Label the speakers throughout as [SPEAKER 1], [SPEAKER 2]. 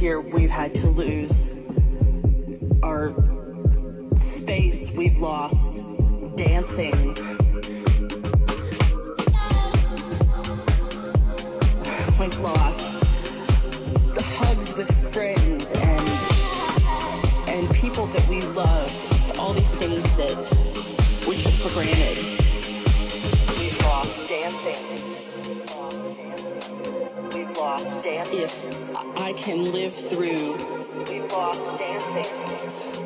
[SPEAKER 1] year we've had to lose our space, we've lost dancing. We've lost the hugs with friends and and people that we love, all these things that we took for granted. We've lost dancing. Lost dancing. If I can live through, we've lost dancing.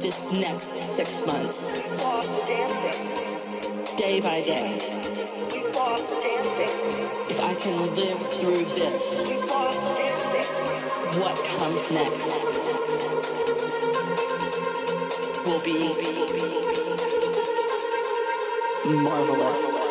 [SPEAKER 1] This next six months, we've lost dancing. Day by day, we've lost dancing. If I can live through this, we've lost dancing. What comes next will be marvelous.